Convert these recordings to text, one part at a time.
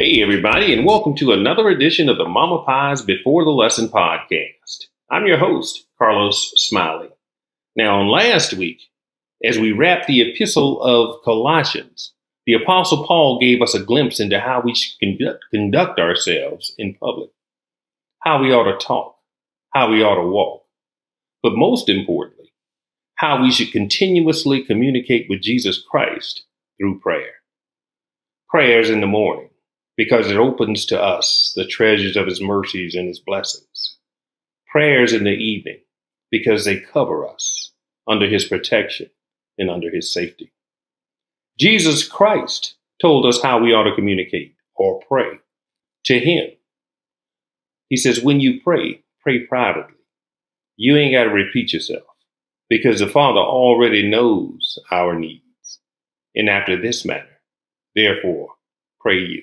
Hey, everybody, and welcome to another edition of the Momma Pie's Before the Lesson podcast. I'm your host, Carlos Smiley. Now, on last week, as we wrapped the epistle of Colossians, the Apostle Paul gave us a glimpse into how we should conduct, conduct ourselves in public, how we ought to talk, how we ought to walk, but most importantly, how we should continuously communicate with Jesus Christ through prayer. Prayers in the morning because it opens to us the treasures of his mercies and his blessings. Prayers in the evening, because they cover us under his protection and under his safety. Jesus Christ told us how we ought to communicate or pray to him. He says, when you pray, pray privately. You ain't got to repeat yourself because the Father already knows our needs. And after this manner, therefore, pray you.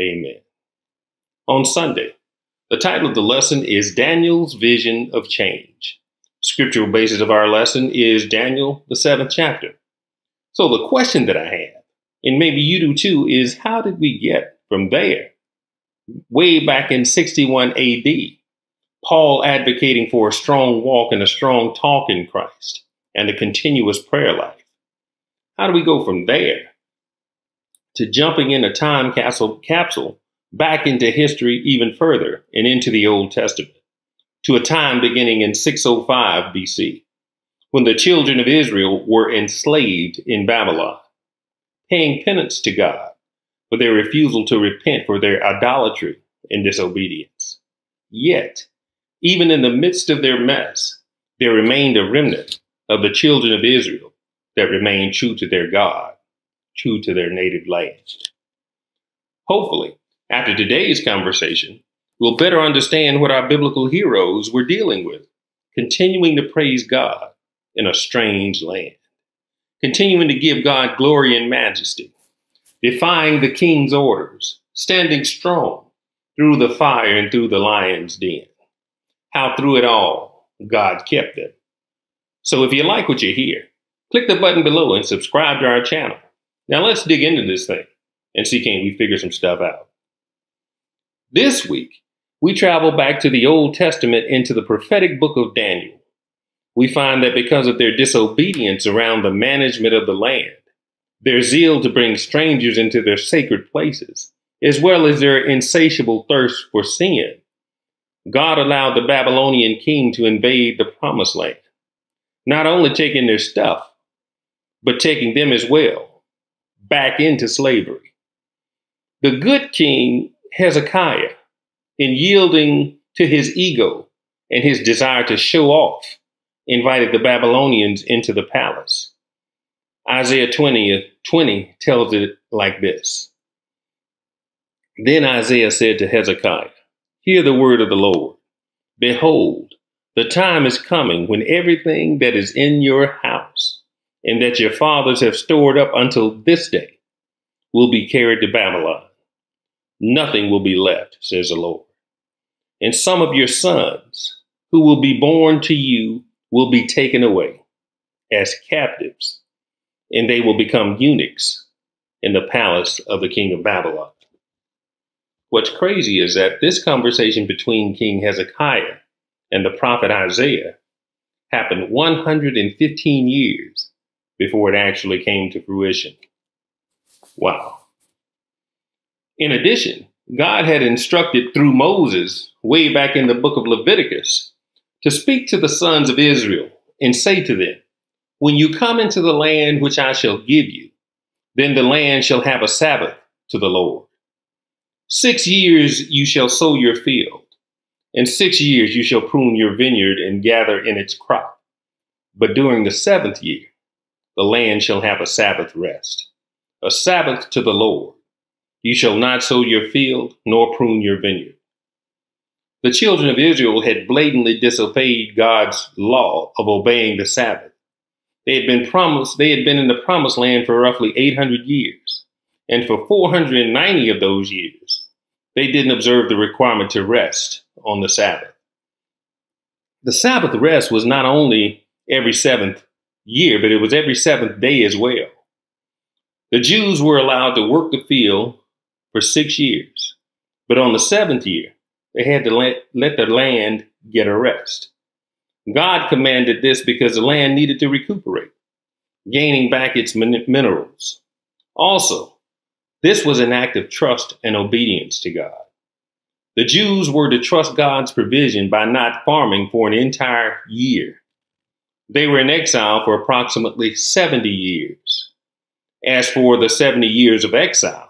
Amen. On Sunday, the title of the lesson is Daniel's Vision of Change. Scriptural basis of our lesson is Daniel, the seventh chapter. So the question that I have, and maybe you do too, is how did we get from there? Way back in 61 AD, Paul advocating for a strong walk and a strong talk in Christ and a continuous prayer life. How do we go from there to jumping in a time capsule, capsule back into history even further and into the Old Testament, to a time beginning in 605 BC, when the children of Israel were enslaved in Babylon, paying penance to God for their refusal to repent for their idolatry and disobedience. Yet, even in the midst of their mess, there remained a remnant of the children of Israel that remained true to their God true to their native land. Hopefully, after today's conversation, we'll better understand what our biblical heroes were dealing with, continuing to praise God in a strange land, continuing to give God glory and majesty, defying the king's orders, standing strong through the fire and through the lion's den. How through it all, God kept them. So if you like what you hear, click the button below and subscribe to our channel. Now let's dig into this thing and see can we figure some stuff out. This week, we travel back to the Old Testament into the prophetic book of Daniel. We find that because of their disobedience around the management of the land, their zeal to bring strangers into their sacred places, as well as their insatiable thirst for sin, God allowed the Babylonian king to invade the promised land, not only taking their stuff, but taking them as well back into slavery. The good king Hezekiah, in yielding to his ego and his desire to show off, invited the Babylonians into the palace. Isaiah 20, 20 tells it like this. Then Isaiah said to Hezekiah, Hear the word of the Lord. Behold, the time is coming when everything that is in your house and that your fathers have stored up until this day will be carried to Babylon. Nothing will be left, says the Lord. And some of your sons who will be born to you will be taken away as captives, and they will become eunuchs in the palace of the king of Babylon. What's crazy is that this conversation between King Hezekiah and the prophet Isaiah happened 115 years before it actually came to fruition. Wow. In addition, God had instructed through Moses, way back in the book of Leviticus, to speak to the sons of Israel and say to them, When you come into the land which I shall give you, then the land shall have a Sabbath to the Lord. Six years you shall sow your field, and six years you shall prune your vineyard and gather in its crop. But during the seventh year, the land shall have a Sabbath rest, a Sabbath to the Lord. You shall not sow your field, nor prune your vineyard. The children of Israel had blatantly disobeyed God's law of obeying the Sabbath. They had been promised, they had been in the promised land for roughly 800 years. And for 490 of those years, they didn't observe the requirement to rest on the Sabbath. The Sabbath rest was not only every seventh year, but it was every seventh day as well. The Jews were allowed to work the field for six years, but on the seventh year, they had to let, let the land get a rest. God commanded this because the land needed to recuperate, gaining back its min- minerals. Also, this was an act of trust and obedience to God. The Jews were to trust God's provision by not farming for an entire year. They were in exile for approximately 70 years. As for the 70 years of exile,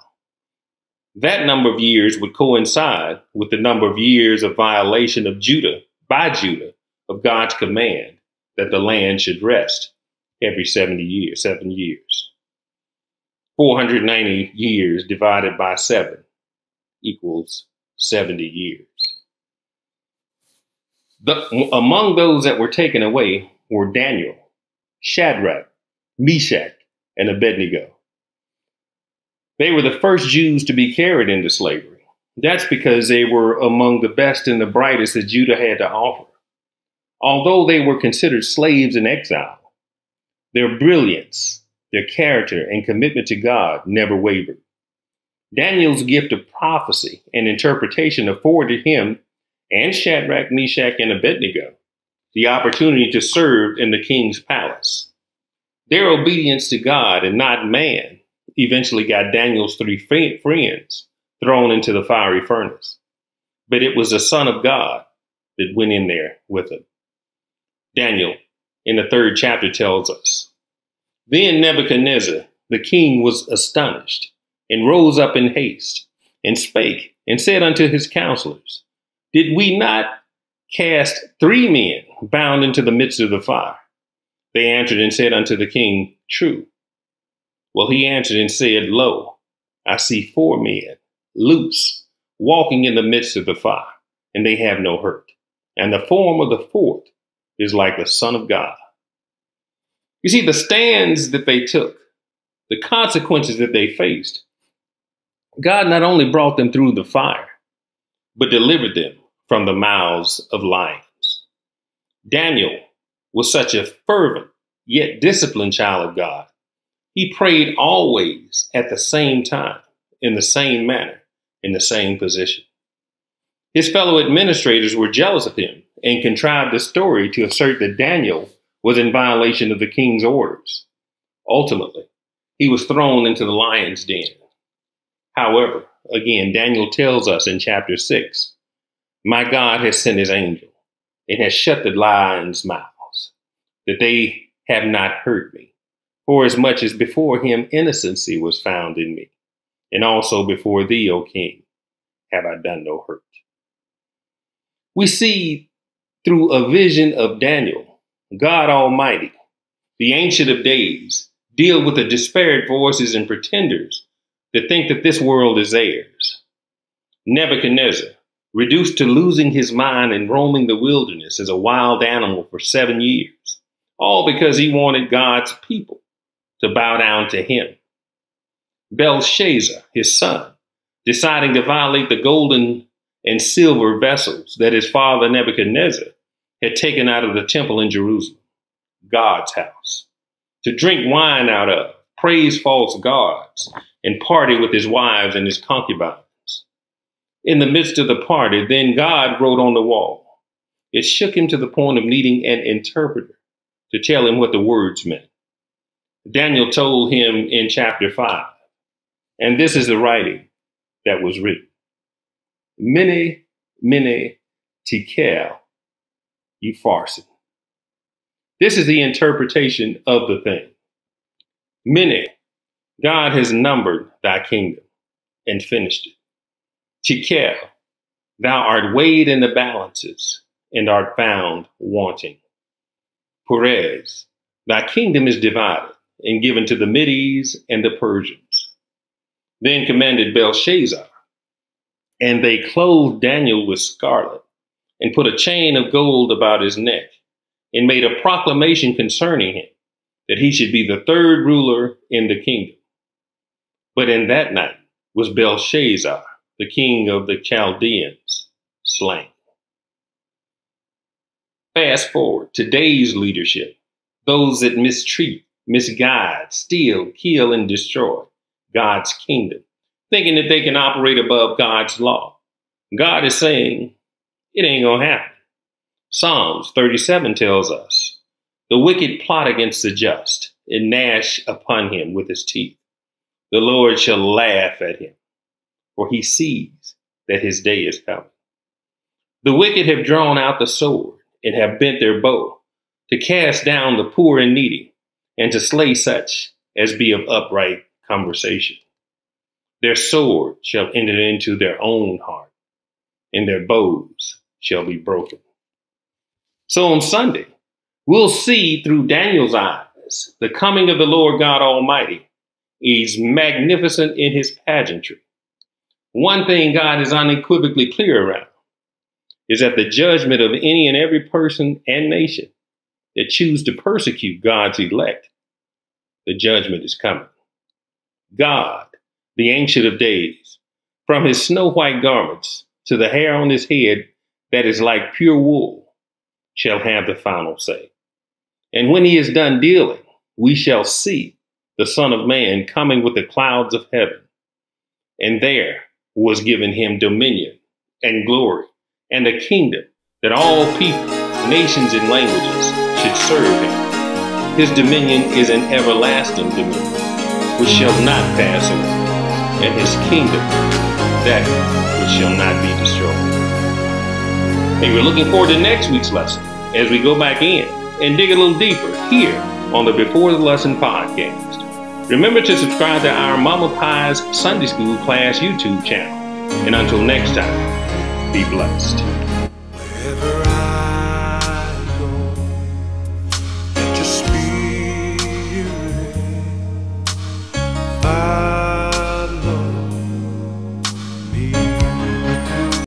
that number of years would coincide with the number of years of violation of Judah by Judah of God's command that the land should rest every 70 years, seven years. 490 years divided by seven equals 70 years. The, among those that were taken away were Daniel, Shadrach, Meshach, and Abednego. They were the first Jews to be carried into slavery. That's because they were among the best and the brightest that Judah had to offer. Although they were considered slaves in exile, their brilliance, their character, and commitment to God never wavered. Daniel's gift of prophecy and interpretation afforded him and Shadrach, Meshach, and Abednego the opportunity to serve in the king's palace. Their obedience to God and not man eventually got Daniel's three friends thrown into the fiery furnace. But it was the Son of God that went in there with him. Daniel, in the third chapter, tells us Then Nebuchadnezzar, the king, was astonished and rose up in haste and spake and said unto his counselors, Did we not cast three men bound into the midst of the fire? They answered and said unto the king, True. Well, he answered and said, Lo, I see four men loose, walking in the midst of the fire, and they have no hurt. And the form of the fourth is like the Son of God. You see, the stands that they took, the consequences that they faced, God not only brought them through the fire, but delivered them from the mouths of lions. Daniel was such a fervent yet disciplined child of God he prayed always at the same time, in the same manner, in the same position. His fellow administrators were jealous of him and contrived a story to assert that Daniel was in violation of the king's orders. Ultimately, he was thrown into the lion's den. However, again, Daniel tells us in chapter 6 My God has sent his angel and has shut the lions' mouths, that they have not hurt me for as much as before him innocency was found in me, and also before thee, O king, have I done no hurt. We see through a vision of Daniel, God Almighty, the Ancient of Days, deal with the disparate voices and pretenders that think that this world is theirs. Nebuchadnezzar, reduced to losing his mind and roaming the wilderness as a wild animal for seven years, all because he wanted God's people to bow down to him. Belshazzar, his son, deciding to violate the golden and silver vessels that his father Nebuchadnezzar had taken out of the temple in Jerusalem, God's house, to drink wine out of, praise false gods, and party with his wives and his concubines. In the midst of the party, then God wrote on the wall. It shook him to the point of needing an interpreter to tell him what the words meant. Daniel told him in chapter 5. And this is the writing that was written. Mene, mene, tekel, upharsin. This is the interpretation of the thing. Mene, God has numbered thy kingdom and finished it. Tekel, thou art weighed in the balances and art found wanting. Peres, thy kingdom is divided and given to the Medes and the Persians. then commanded Belshazzar, and they clothed Daniel with scarlet, and put a chain of gold about his neck, and made a proclamation concerning him, that he should be the third ruler in the kingdom. But in that night was Belshazzar, the king of the Chaldeans, slain. Fast forward, today's leadership, those that mistreat, misguide, steal, kill, and destroy God's kingdom, thinking that they can operate above God's law. God is saying, it ain't gonna happen. Psalms 37 tells us, the wicked plot against the just and gnash upon him with his teeth. The Lord shall laugh at him, for he sees that his day is coming. The wicked have drawn out the sword and have bent their bow to cast down the poor and needy and to slay such as be of upright conversation. Their sword shall enter into their own heart, and their bows shall be broken. So on Sunday, we'll see through Daniel's eyes the coming of the Lord God Almighty. He's magnificent in his pageantry. One thing God is unequivocally clear around is that the judgment of any and every person and nation that choose to persecute God's elect, the judgment is coming. God, the Ancient of Days, from his snow white garments to the hair on his head that is like pure wool, shall have the final say. And when he is done dealing, we shall see the Son of Man coming with the clouds of heaven. And there was given him dominion and glory and a kingdom that all people, nations, and languages should serve him. His dominion is an everlasting dominion, which shall not pass away, and his kingdom that which shall not be destroyed. Hey, we're looking forward to next week's lesson as we go back in and dig a little deeper here on the Before the Lesson podcast. Remember to subscribe to our Momma Pie's Sunday School class YouTube channel. And until next time, be blessed.